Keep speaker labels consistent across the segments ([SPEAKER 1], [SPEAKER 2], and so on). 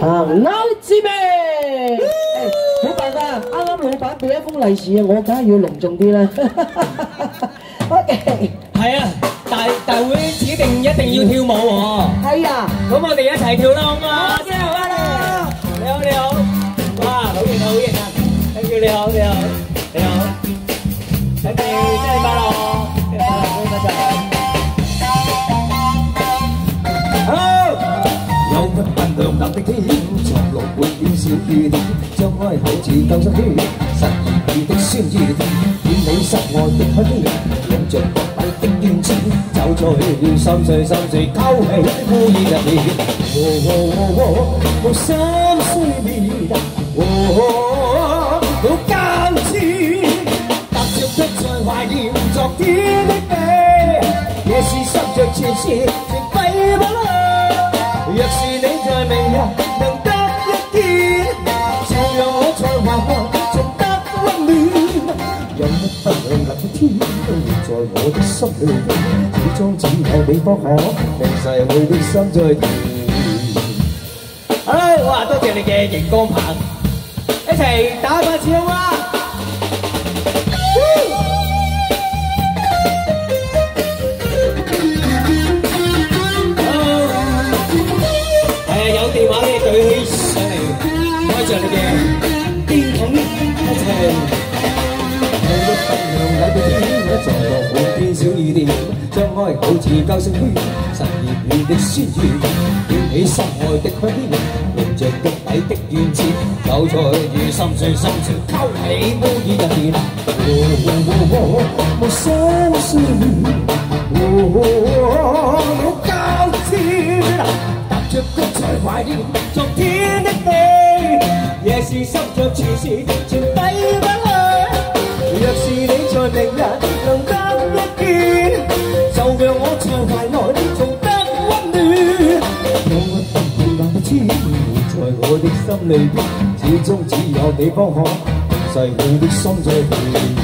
[SPEAKER 1] 啊，欧志明，冇办法，啱啱老板俾一封利是啊，我梗系要隆重啲啦。OK，
[SPEAKER 2] 系啊，大大会指定一定要跳舞喎。
[SPEAKER 1] 系啊，
[SPEAKER 2] 咁我哋一齐跳啦，好嘛？新年快乐！你好，你好。哇，好型啊，好型啊！thank you，你好，你好，你好。thank you，新年快
[SPEAKER 3] 乐！ thân bằng lòng đạm tinh thi chọn lộ quân yêu siêu kỳ thị trong ai hậu chỉ cao rất hi sẵn vì tôi xuyên gì thì khi lấy sắc ngồi tinh hất lực lên trần có tay tinh kim chân trao cho hề như xong rồi xong rồi cao hề vô gì là gì ô ô ô ô ô sớm suy bị đặt ô ô ô cao chi. Đặt chiều thức rồi hoài niệm cho kia đến đây Yes, he's subject to shit. 我在怀内重得温暖。有一分亮丽的天，都活在我的心里，始终只有你方可令逝去的心再甜。
[SPEAKER 2] 好啦，哇！多谢你嘅荧光棒，一齐打个字好吗？系有电话嘅举起上嚟，开着你嘅
[SPEAKER 3] 张开口似救生圈，实现你的鲜雨，点起心爱的香烟，迎着脚底的怨气，有在与心碎心情沟起乌烟入面，哦哦哦，无心事，哦哦，冇交缠，踏着脚在怀念昨天的你，夜是湿着前事，情挥不去。若是你在明日能得 心里边，始终只有你方可令逝去的心再甜。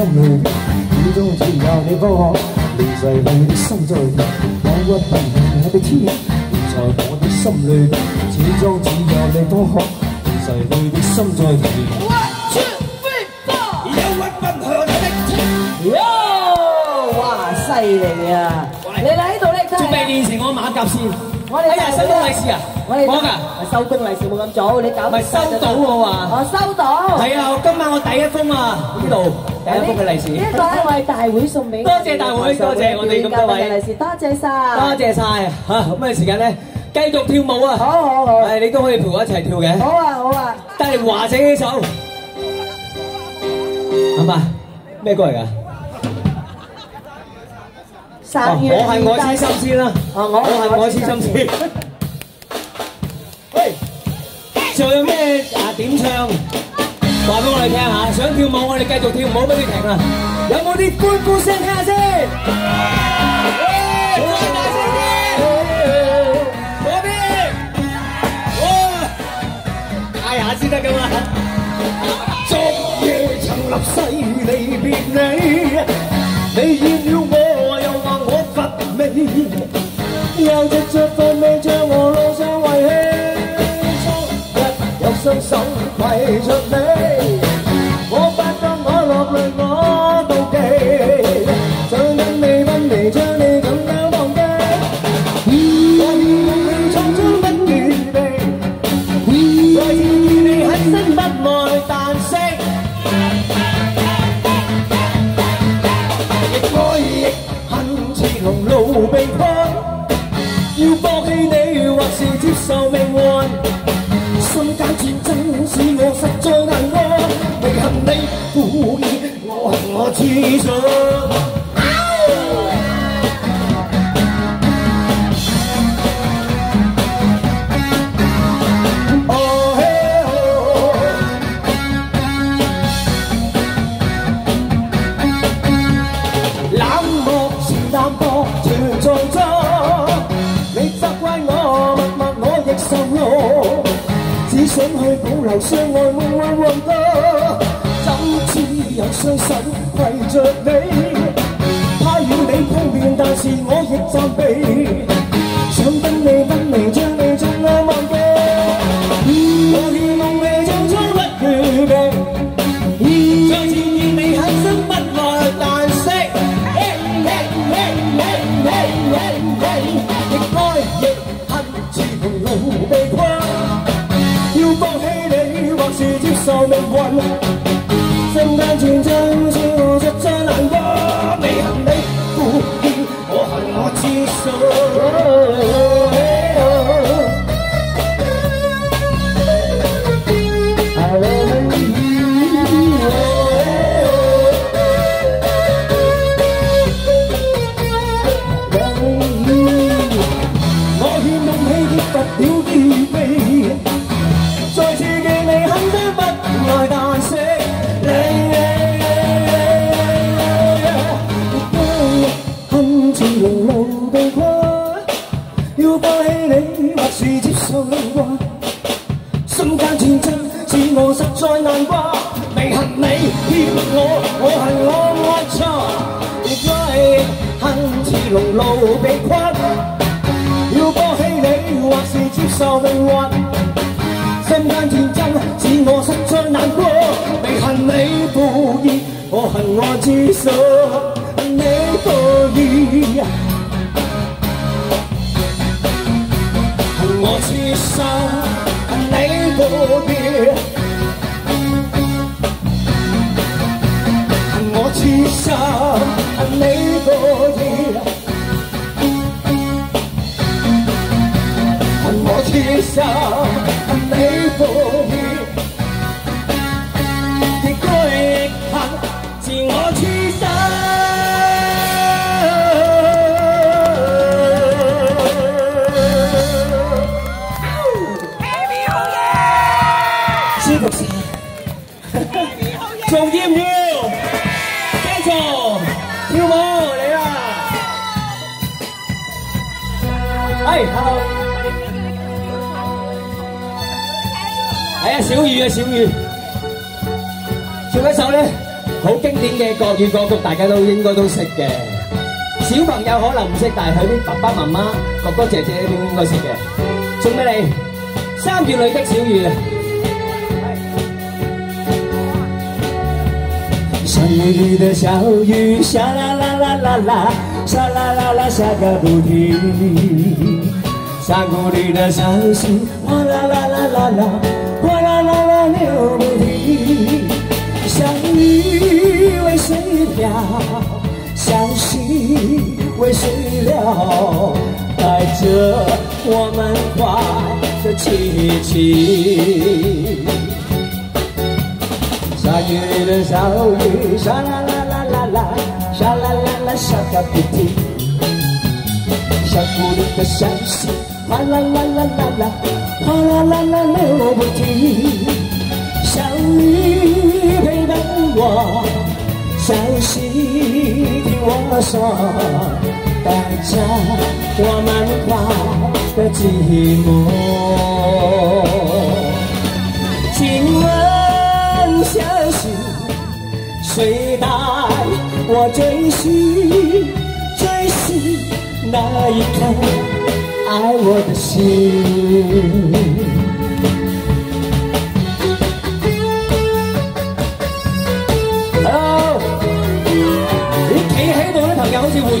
[SPEAKER 3] 在我的心里，始终只有你方可令逝去的心再甜。有一份亮丽的天，活在我的心里，始终只有你方可令逝去的心再甜。有一份亮丽的天。
[SPEAKER 1] 哟，哇，犀利啊！你哋喺度咧真
[SPEAKER 2] 仲未
[SPEAKER 1] 系，
[SPEAKER 2] 练成我马甲线。
[SPEAKER 1] 我哋
[SPEAKER 2] 哎呀，收到利是啊！
[SPEAKER 1] 我哋
[SPEAKER 2] 我㗎，
[SPEAKER 1] 收工利是冇咁早，你搞
[SPEAKER 2] 唔系收到我话。
[SPEAKER 1] 我收到。
[SPEAKER 2] 系啊，今晚我第一封啊，呢度 第一封嘅利是。
[SPEAKER 1] 呢一个咧，我系大会送俾
[SPEAKER 2] 多谢大会多谢我哋咁多位
[SPEAKER 1] 嘅利是，多谢晒。
[SPEAKER 2] 多谢晒吓，咁嘅时间咧，继续跳舞啊！
[SPEAKER 1] 好好好，
[SPEAKER 2] 系你都可以陪我一齐跳嘅。
[SPEAKER 1] 好啊好啊，
[SPEAKER 2] 带嚟华仔呢首，系嘛？咩歌嚟㗎？哦
[SPEAKER 1] 三月
[SPEAKER 2] 我系我痴心先啦，
[SPEAKER 1] 哦我
[SPEAKER 2] 我系我痴心先。喂，仲有咩啊点唱？ 话俾我哋听下，想跳舞我哋继续跳，唔好俾佢停啊！有冇啲欢呼声听下先？喂，再大声啲！嗰边，哇，嗌下先得噶嘛！
[SPEAKER 3] 昨夜曾立誓离别你，你厌了我又话我乏味，又藉着份味将我路上遗弃，终日有双手携着你， 只想去保留相爱慕虚幻得怎知有双手携着你？他与你碰面但是我亦暂避。心間系啊，小雨啊，小雨，唱一首咧好经典嘅国语歌曲，大家都应该都识嘅。小朋友可能唔识，但系佢啲爸爸妈妈、哥哥姐姐都应该识嘅。送俾你，三月里的小雨。三月里的小雨，下啦啦啦啦啦，下啦啦啦下个不停。山谷里的小溪，哗啦啦啦啦啦，哗啦 飘？小溪为谁流？带着我们快的气息。下雨里的小雨，沙啦啦啦啦啦，沙啦啦啦下个不停。山谷里的小溪，哗啦啦啦啦啦，哗啦啦啦流不停。小雨陪伴我，我说，带着我们快的寂寞。请问小溪，谁带我追寻追寻那一颗爱我的心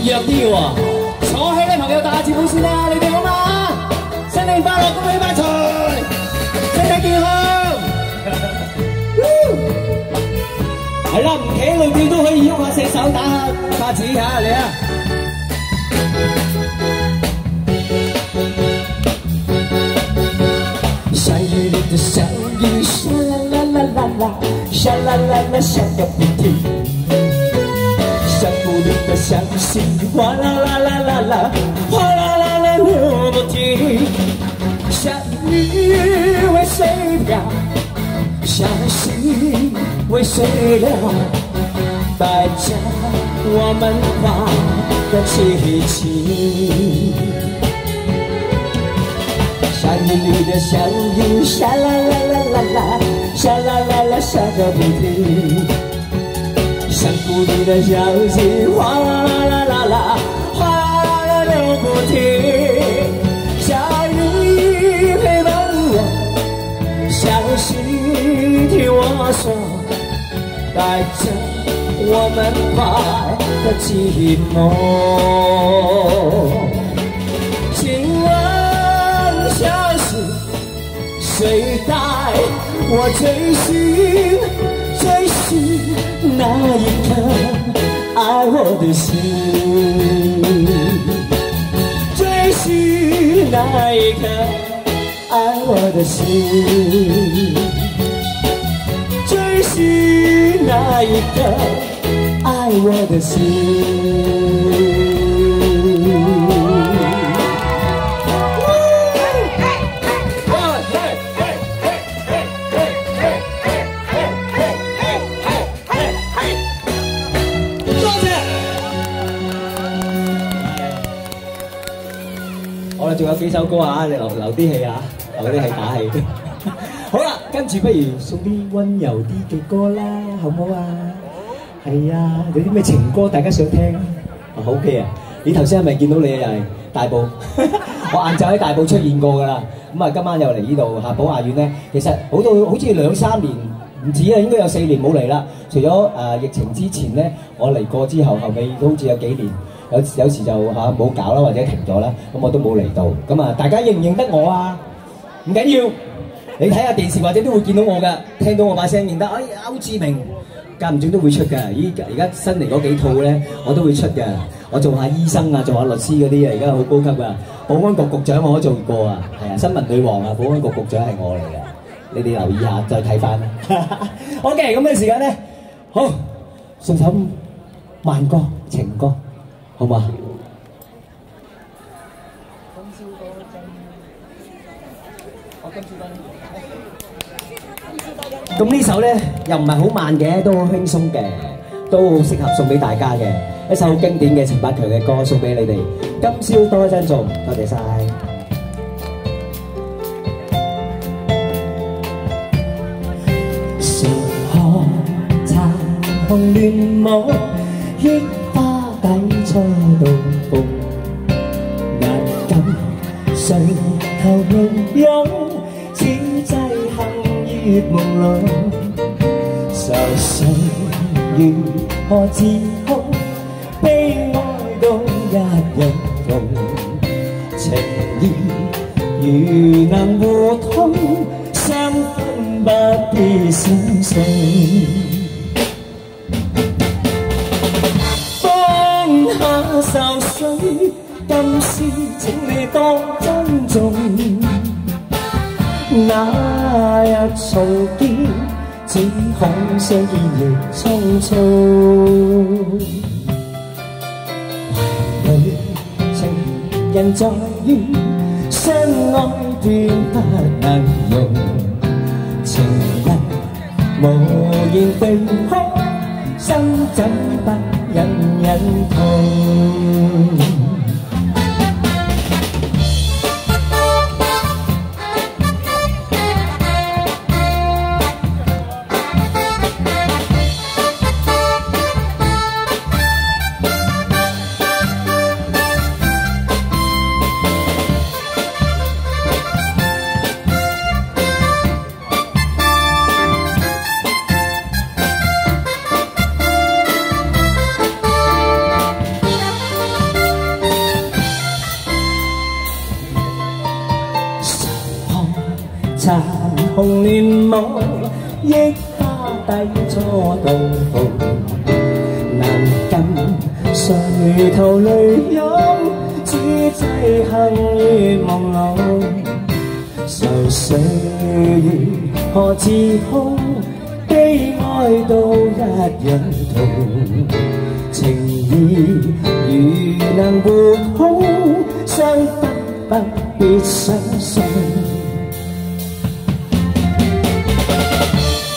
[SPEAKER 3] 朋友好似活跃啲喎，坐起咧朋友打下招呼先啦，你哋好嘛？新年快乐，恭喜发财，身体健康。系啦，唔企喺度跳都可以喐下只手打下拍子吓你啊！山雨里的小雨，沙啦啦啦啦啦，沙啦啦啦下个不停。 山谷里的小溪，哗啦啦啦啦啦，哗啦啦啦流不停。小雨为谁飘？小溪为谁流？带着我们快的气息。下看见你的相遇，沙啦啦啦啦啦，沙啦啦啦下个不停。山谷里的小溪，哗啦啦啦啦啦，哗啦啦流不停。下雨陪伴我，小溪听我说，带着我们吧的寂寞。请问小溪，谁带我追寻我的心？追寻那一颗爱我的心，追寻那一颗爱我的心。幾首歌啊，你留留啲氣啊，留啲氣打氣。好啦，跟住不如送啲温柔啲嘅歌啦，好唔好啊？係啊，有啲咩情歌大家想聽啊？好 OK 啊！你頭先係咪見到你啊又係大埔？我晏晝喺大埔出現過㗎啦。咁啊，今晚又嚟呢度嚇寶雅苑咧，其實好到好似兩三年唔止啊，應該有四年冇嚟啦。除咗誒、疫情之前咧，我嚟過之後，後尾都好似有幾年。有有時就嚇冇、搞啦，或者停咗啦，咁我都冇嚟到。咁啊，大家認唔認得我啊？唔緊要，你睇下電視或者都會見到我㗎，聽到我把聲認得，哎歐志明，間唔中都會出㗎。依而家新嚟嗰幾套咧，我都會出㗎。我做下醫生啊，做下律師嗰啲啊，而家好高級㗎。保安局局長我都做過啊，係啊，新聞女王啊，保安局局長係我嚟嘅。你哋留意下，再睇翻。OK，咁嘅時間咧，好送首慢歌情歌。好嘛？咁呢首咧又唔系好慢嘅，都好轻松嘅，都好适合送俾大家嘅一首经典嘅陈百强嘅歌，送俾你哋。今宵多珍重，多谢晒。谁可残红乱舞，益 tay cho đồng cùng. Ngàn cắm xây thao lông giống chỉ tay hăng nhiệt mộng lớn sao xây như họ chỉ không bê ngoài đông nhà nhận đồng tình như như nàng mùa thông sang phân ba tỷ sinh sông 今宵请你当珍重。那日重见，只恐相见亦匆匆。怀里情人在于相爱断不能容，情人无言地哭，心怎不隐隐痛？ 愁绪如何自控？悲哀都一样痛，情意如能互通，相得不必相送。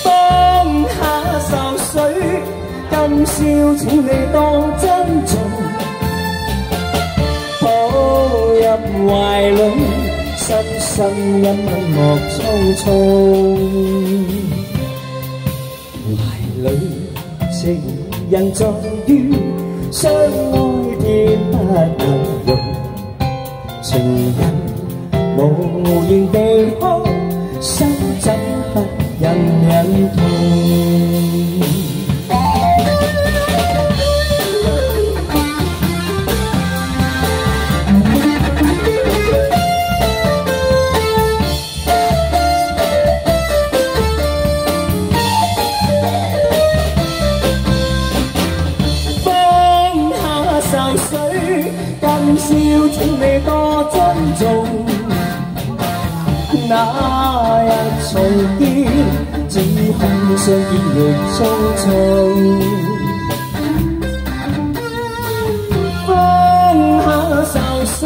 [SPEAKER 3] 放下愁绪，今宵请你当珍重，抱入怀里， 深深一吻莫匆匆，怀里情人在于相爱天不能容，情人无言地哭， 今宵请你多珍重。那日重见，只恐相见亦匆匆。放下愁绪，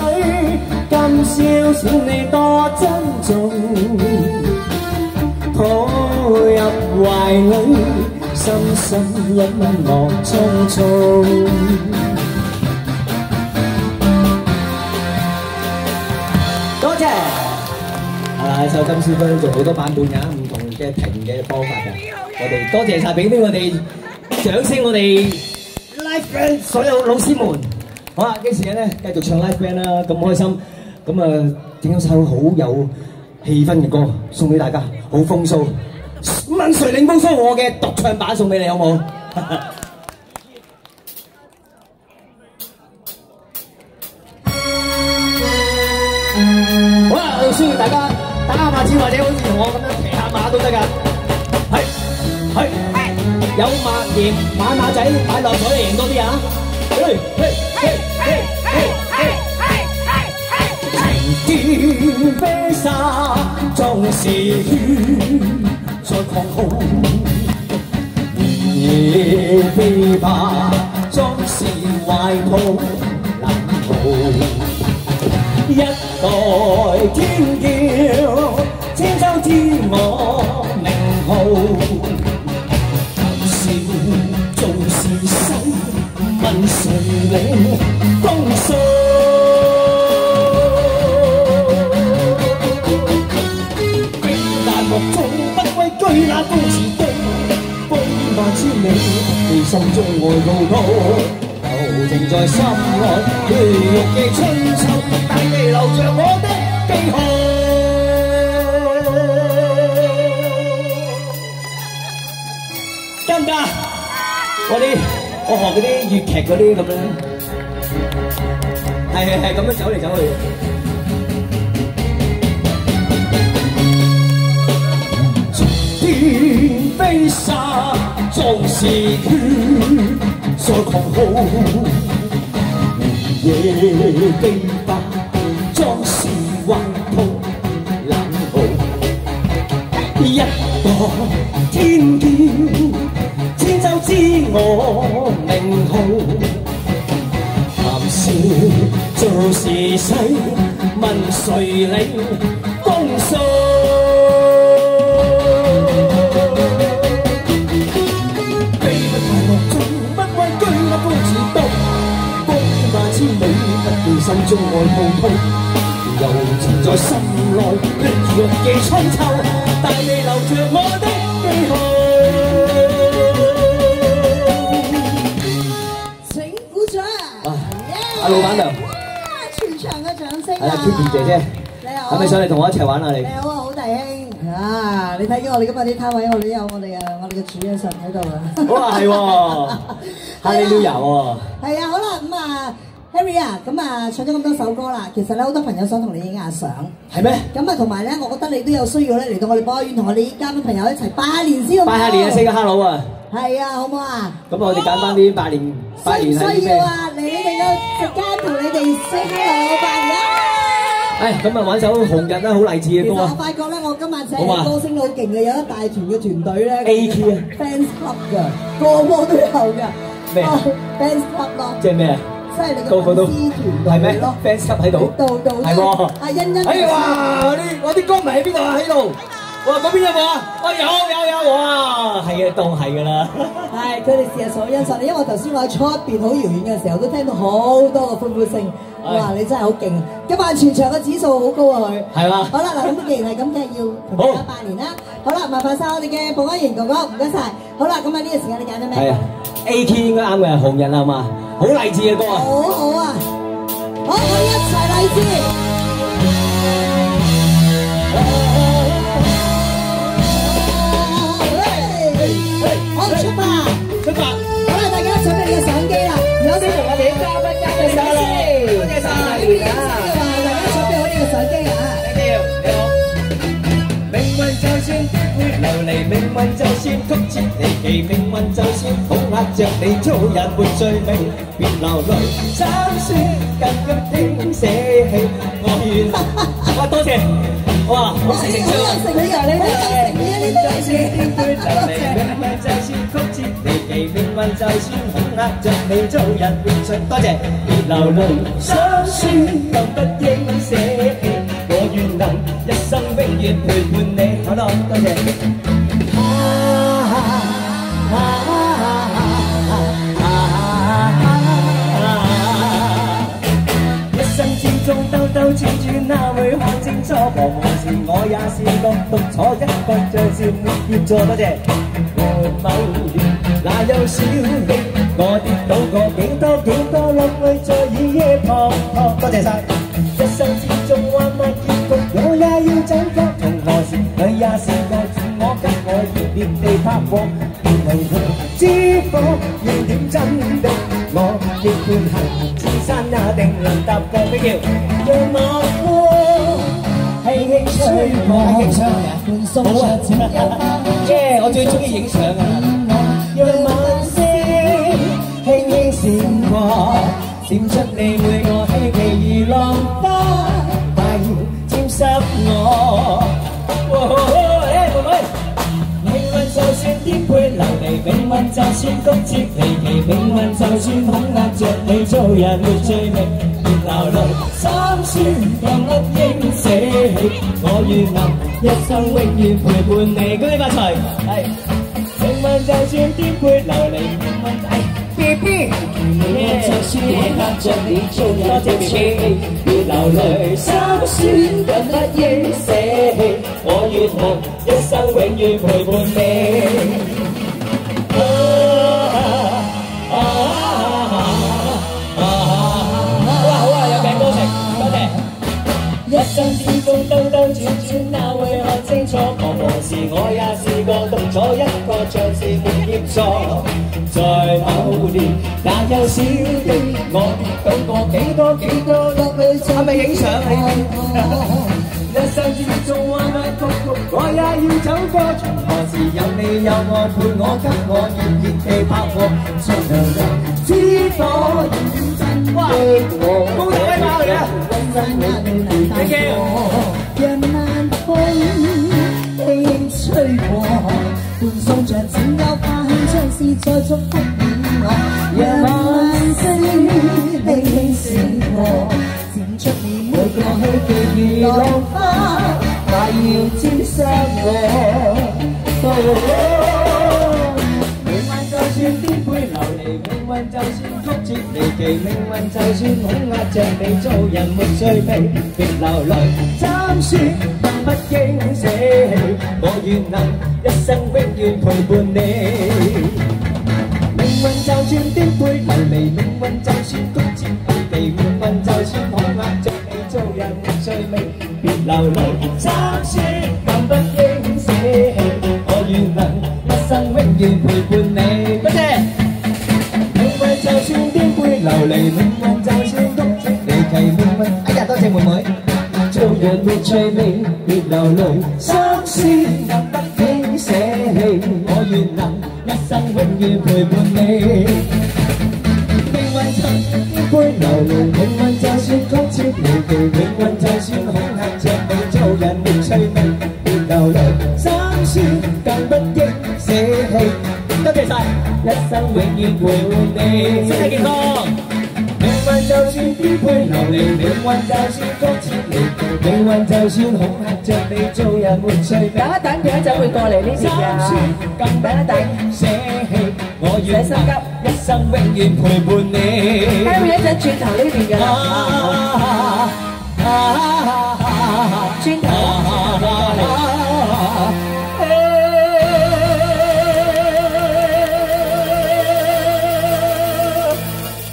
[SPEAKER 3] 今宵请你多珍重。抱入怀里，深深一吻莫匆匆。 啊，首金诗都仲好多版本㗎，唔同嘅评嘅方法㗎。我哋多谢晒俾啲我哋掌声，我哋 live band 所有老师们。好啦，嘅时间咧继续唱 live band 啦，咁开心，咁啊整咗首好有气氛嘅歌送俾大家，好风骚。问谁领风骚？我嘅独唱版送俾你好冇？好啦，我需要大家 打下马子，或者好似同我咁样骑下马都得㗎。系系有马赢买马仔买落彩嚟赢多啲啊！嘿嘿嘿嘿嘿嘿！情断飞沙，纵是血在狂号。夜飞吧，纵是怀抱冷酷。一代天叫，千秋 知我名号。笑纵是生，问谁领风骚？但莫纵不归居那高士的，风万千里，你心中爱滔滔。柔情在心内，血肉嘅春秋，大地留着我的记号。 得唔得啊？我啲我学嗰啲粤剧嗰啲咁样，系系系咁样走嚟走去。天飞沙，壮士血在狂号。夜飞吧，壮士怀抱冷酷。一个天叫，千秋 知我名号。谈笑做时势，问谁领风骚？飞不快乐，纵不归居那高士多。风万千里，不见心中爱滔滔。柔情在心内，力若记春秋，大地留着我的
[SPEAKER 4] 记
[SPEAKER 3] 号。 阿老板娘，
[SPEAKER 4] 哇全场嘅掌声
[SPEAKER 3] 系啦
[SPEAKER 4] 啊，
[SPEAKER 3] Kitty 姐姐，
[SPEAKER 4] 你好，
[SPEAKER 3] 系咪上嚟同我一齐玩啊？你
[SPEAKER 4] 你好啊，好弟兄啊！你睇见我哋今日啲摊位，我哋有我哋啊，我哋嘅主嘅神喺度啊！
[SPEAKER 3] 哇系喎，哈利路亚喎，
[SPEAKER 4] 系啊，好啦，咁啊，Harry 啊，咁啊，唱咗咁多首歌啦，其实咧好多朋友想同你影下相。
[SPEAKER 3] 系咩？
[SPEAKER 4] 咁啊，同埋咧，我觉得你都有需要咧嚟到我哋宝雅苑同我哋啲嘉宾朋友一齐拜年先好唔好
[SPEAKER 3] 拜下年啊，四个 hello 啊！
[SPEAKER 4] 系啊，好唔好啊？
[SPEAKER 3] 咁我哋拣翻啲拜年拜
[SPEAKER 4] 需唔
[SPEAKER 3] 年系啲咩？
[SPEAKER 4] 需要啊？嚟你哋嘅直间同你哋 say hello 拜年啊！
[SPEAKER 3] 诶咁啊玩首红日啦，好励志
[SPEAKER 4] 其实我
[SPEAKER 3] 嘅歌啊！
[SPEAKER 4] 发觉咧，我今晚请
[SPEAKER 3] 好啊
[SPEAKER 4] 嘅歌星好劲嘅，有一大团嘅团队咧
[SPEAKER 3] AQ 啊，
[SPEAKER 4] fans club 㗎，个个都有㗎。
[SPEAKER 3] 咩啊
[SPEAKER 4] 哦？fans club 咯，
[SPEAKER 3] 即系咩啊？
[SPEAKER 4] 即系你嘅
[SPEAKER 3] 个个都
[SPEAKER 4] 粉丝团
[SPEAKER 3] 系咩
[SPEAKER 4] 队咯。
[SPEAKER 3] ？fans 级喺度，
[SPEAKER 4] 度度都
[SPEAKER 3] 系喎。
[SPEAKER 4] 阿欣欣，
[SPEAKER 3] 哎呀哇！我啲我啲歌迷喺边度啊？喺度， 哇，嗰边有冇啊？哦，有有有，哇，系嘅，当系㗎啦。
[SPEAKER 4] 系佢哋事实上欣赏你，因为我头先我喺出边好遥远嘅时候，都听到好多个欢呼声。哇！你真系好劲啊！今晚全场嘅指数好高啊佢。
[SPEAKER 3] 系嘛
[SPEAKER 4] 好啦，嗱咁既然系咁，梗系要同大家拜年啦。好啦，麻烦晒我哋嘅保安员哥哥，唔该晒。好啦，咁啊呢个时间你拣咗咩歌
[SPEAKER 3] 系啊？，A K 应该啱嘅，红人系嘛？好励志嘅歌啊！
[SPEAKER 4] 好好啊！好，我哋一齐励志。 好出
[SPEAKER 3] 离，命运就算曲折离奇，命运就算恐吓着你，做人没罪名，别流泪，心酸更加应舍弃。我愿哇，多谢，哇，好诚诚
[SPEAKER 4] 好有诚意啊！你哋有诚意啊！呢啲
[SPEAKER 3] 就算天灰流离，命运就算曲折离奇，命运就算恐吓着你，做人没罪。多谢，别流泪，心酸更不应舍弃。我愿能一生永远陪伴你。好多多谢。 兜兜转转，哪会看清楚？彷徨时我也试过独坐一个，像是没协助。多谢。和某年哪有小气？我跌倒过几多几多落泪在雨夜滂沱。多谢晒。一生之中弯弯结局，我也要走过。从何时佢也试过自我给我热烈地拍过，为何知否要点真的？我亦半行 千山也定能踏过的桥，让晚风轻轻吹过。影相啊！好啊！耶！我最中意影相啊！让晚星轻轻闪过，闪出你每个稀奇如浪花，快要沾湿我。 命运就算曲折离奇，命运就算恐吓着你，做人没罪名，别流泪，心酸更不应舍弃。我愿能一生永远陪伴你，恭喜发财！系命运就算颠沛流离，命运系 B B。命运就算恐吓着你，做人没罪名，别流泪，心酸更不应舍弃。我愿能一生永远陪伴你。 中兜兜转转，哪会看清楚？彷徨时我也试过独坐一角，像是没协助。在某年，那幼小的我跌倒过几多几多落淚，係咪影相啊？一生之中彎彎曲曲，我也要走过。从何时有你有我陪我，给我热热地拍和，出流泪，知否要点真的我？高头威马嚟啊！Thank you。
[SPEAKER 4] 让晚风轻轻吹过，伴送着剪忧花香，像是在祝福你我。让晚星轻轻闪过，闪出你每个希冀如浪花， 离，
[SPEAKER 3] 命运就算曲折离奇，命运就算恐吓着你，做人没罪名，别流泪，参选更不应舍弃。我愿能一生永远陪伴你。命运就算颠沛流离，命运就算曲折离奇，命运就算恐吓着你，做人没罪名，别流泪， về chơi mình biết đầu lời sắc xin gặp tắt thế sẽ hình. Có nhìn nặng nhắc sang vẫn như thời buồn mê. Mình quan trọng những cuối đầu lời mình quan trọng xuyên khóc chiếc người từ mình quan trọng xuyên hồng hàng trên bầu châu là mình chơi mình biết đầu lời sắc xin càng bất kể sẽ hình. Tất cả sai nhắc sang vẫn như thời buồn mê. Sẽ hay kỳ không mình quan trọng xuyên khi cuối đầu lời mình quan trọng xuyên khóc 运就算曲折离，命运就算恐吓着你，做人没趣味。
[SPEAKER 1] 等一等，佢一阵会过嚟呢边㗎。
[SPEAKER 3] 更
[SPEAKER 1] 等一等
[SPEAKER 3] 舍弃，我愿
[SPEAKER 1] 使心急
[SPEAKER 3] 一生永远陪伴你。
[SPEAKER 1] Harry 一阵转头呢边㗎啦。
[SPEAKER 3] 啊啊啊
[SPEAKER 1] 转头啦，转头你过嚟。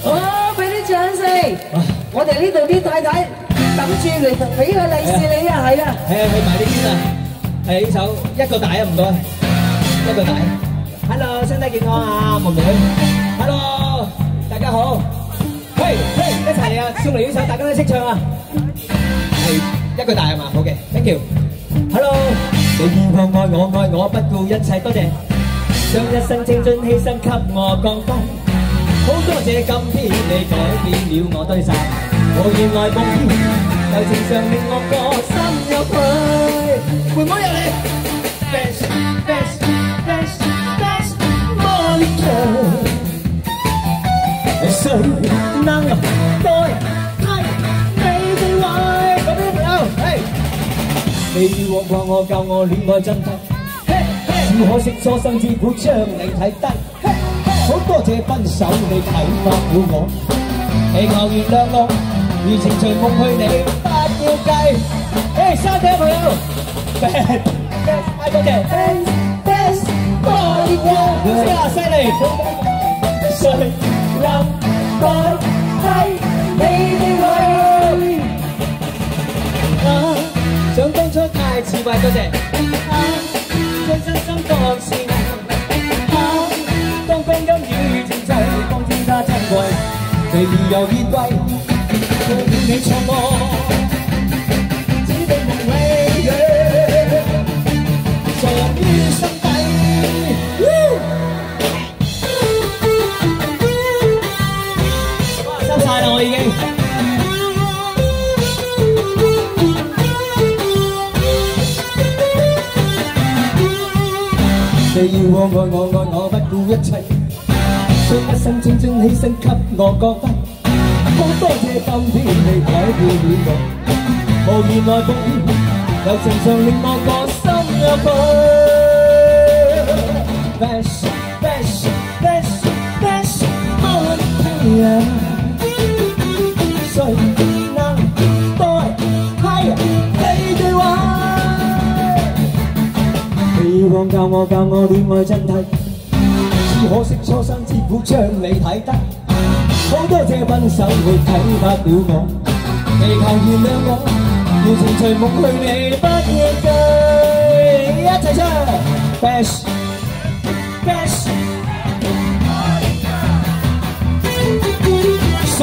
[SPEAKER 1] 好，俾啲掌声！我哋呢度啲太太 等住嚟俾个利是你啊，系啊！
[SPEAKER 3] 系啊，去埋呢边啊！系呢首一个大啊，唔该，一个大。Hello，身体健康啊，妹妹。Hello，大家好。嘿，嘿，一齐嚟啊！送嚟呢首大家都识唱啊。系一个大系嘛？好嘅，thank you。Hello，你以我爱我爱我不顾一切，多谢。将一生青春牺牲给我降低。好多谢今天你改变了我堆砌，我愿来奉献， 柔情上令我个心有愧。回我入嚟，best best best best Monica，谁能代替你的爱？嗰边朋友，系你往过我教我恋爱真谛。只可惜初生之苦将你睇低。好多谢分手你启发了我，祈求原谅我， vì trình trời mông hơi đấy bao nhiêu cây ê sao thế mà yêu ai có thể Người là sai này. Trời lòng tôi hay đi đi rồi. À, chúng tôi chốt tài chỉ vài cơ thể Trên sân sông còn xin Không quên đông như trên trời Không chúng ta chẳng quay Đây vì yêu đi quay. 际，方知它珍贵。离而又热归，抱歉你错我，只对梦里藏于心底。哇，收晒啦我已经。你要我爱我爱我不顾一切，将一生青春牺牲给我降低。 好多谢今天你改变了我，无言来奉献，柔情上令我个心有愧。Best best best best Monica，谁能代替你的爱？你往教我教我恋爱真谛，只可惜初生之苦将你睇低。 好多谢分手会启发了我，祈求原谅我，要情随梦去你不要计，一齐唱，best best，谁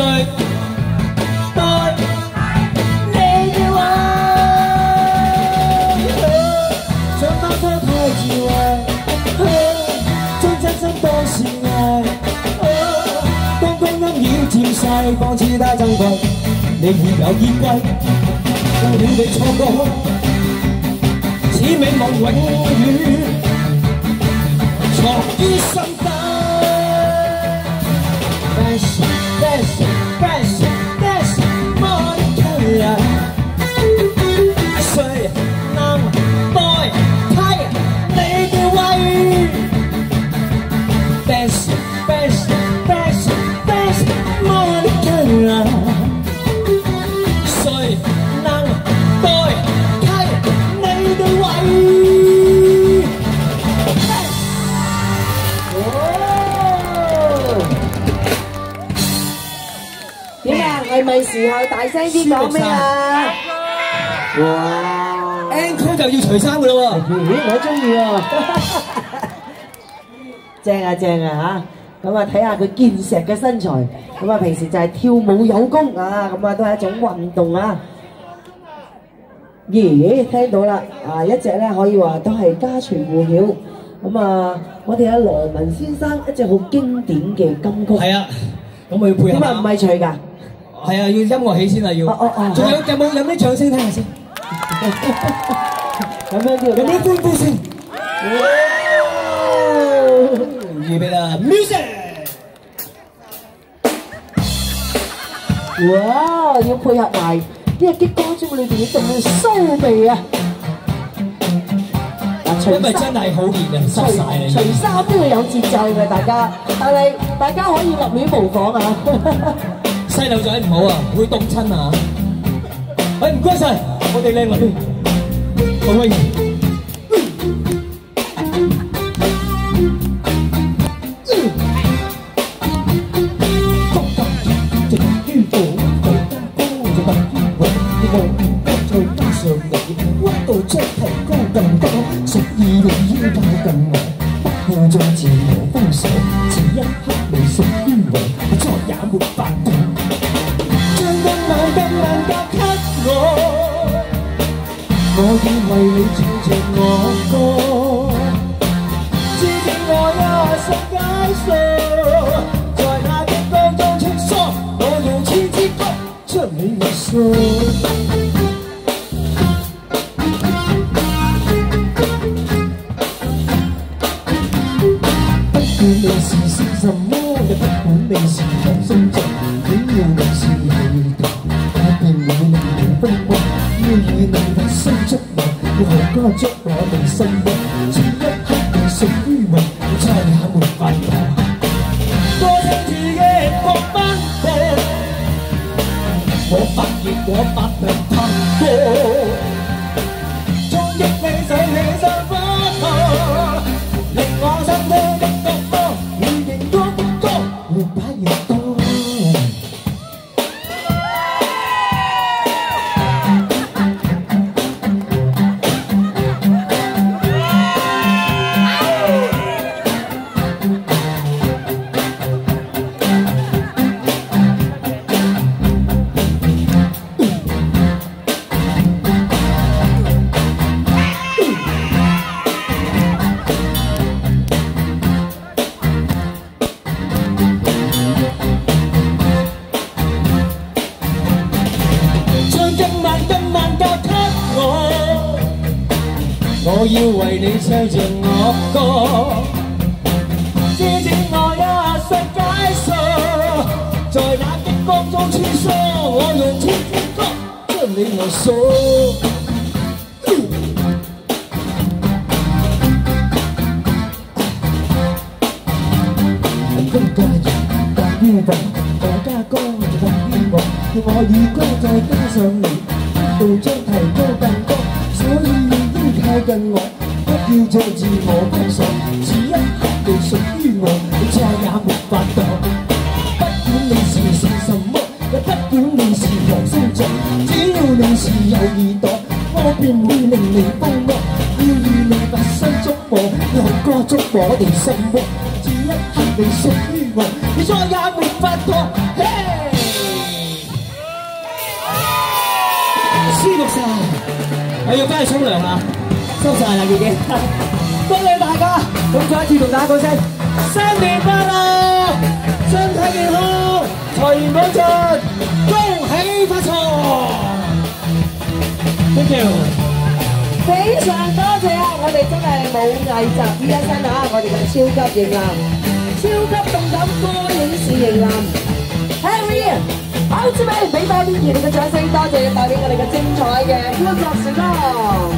[SPEAKER 3] 方知它珍貴。你已有依歸，到了你錯過，此美梦永远藏于心底。
[SPEAKER 1] 大聲啲講咩啊？哇
[SPEAKER 3] ！Encore 就要除衫噶咯喎！
[SPEAKER 1] 咦，我中意喎，正啊正啊嚇！咁啊睇下佢健碩嘅身材，咁啊平時就係跳舞有功啊，咁啊都係一種運動啊。咦，聽到啦，啊一隻咧可以話都係家傳戶曉。咁啊，我哋阿羅文先生一隻好經典嘅金曲，
[SPEAKER 3] 係啊，咁我要配合
[SPEAKER 1] 點啊唔係除㗎？
[SPEAKER 3] 系啊，要音乐起先啊，要。
[SPEAKER 1] 哦哦哦
[SPEAKER 3] 仲有有冇有咩掌声听下先？
[SPEAKER 1] 咁样叫
[SPEAKER 3] 有冇欢呼先？预备啦，music！
[SPEAKER 1] 哇！要配合埋呢个激光中里边要仲要骚味啊！嗱，除
[SPEAKER 3] 因为
[SPEAKER 1] 衫
[SPEAKER 3] 真系好热啊，
[SPEAKER 1] 除
[SPEAKER 3] 湿晒你。
[SPEAKER 1] 除衫都要有节奏嘅，大家，但系大家可以立乱模仿啊！
[SPEAKER 3] 细路仔唔好啊，会冻亲啊！喂，唔该晒，我哋靓女，好威仪。就等于我，就加高就等于我，我唔得再加上你，温度将提高更多，所以你应靠近我，不要再自我封锁，这一刻你属于我，我再也没法 我要为你唱着我歌，知己我一生解数，在那激光中穿梭，我用千支歌将你壓縮。上你，温度将提高更多，所以你应靠近我，不要再自我封锁，此一刻你属于我，你再也没法躲。不管你是姓什么，也不管你是何星座，只要你是有耳朵，我便会令你疯魔。要与你发生触摸，用歌触我哋心窝。此一刻你属于我，你再也 舒服晒，我要翻去冲凉啦，收晒啦，已经。
[SPEAKER 1] 多谢大家，咁再一次同大家讲声新年快乐，身体健康，财源广进，恭喜发财！
[SPEAKER 3] Thank you。
[SPEAKER 1] 非常多谢啊！我哋真系冇艺集于一身啊！我哋嘅超级型男，超级动感歌影视型男，Harry， 好之尾俾多啲熱烈嘅掌聲，多謝帶俾我哋嘅精彩嘅 Hip Hop 時光。